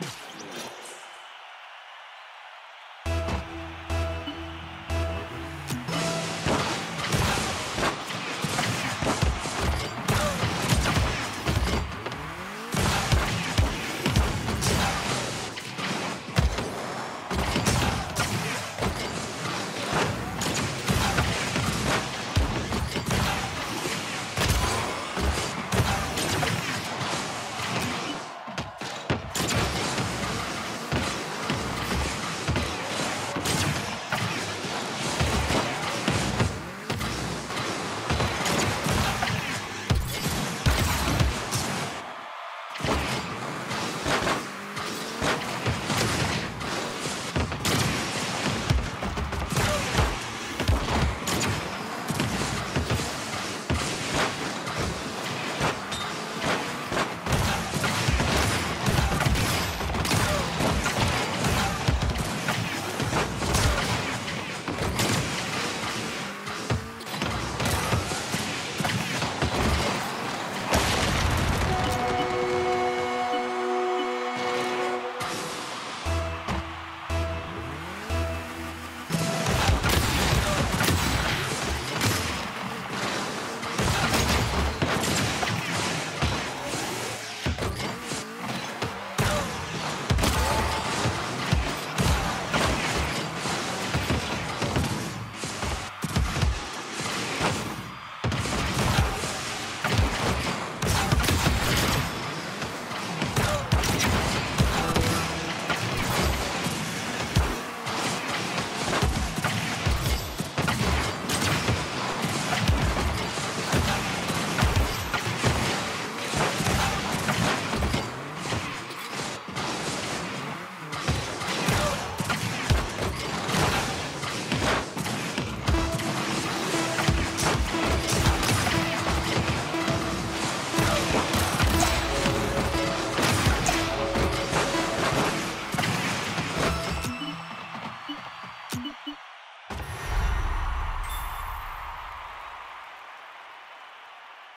よいしょ。